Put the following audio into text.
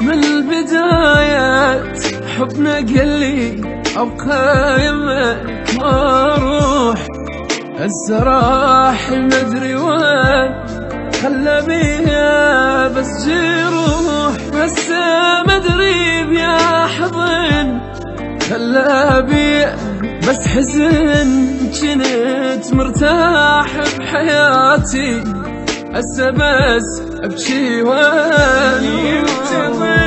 من البدايات حبنا قلي أبقى يمك ما أروح السراح مدري وين خلى بيها بس جروح. بس مدري بيا حضن خلى بيا بس حزن. كنت مرتاح بحياتي. هسه بس أبكي وين بهالوضع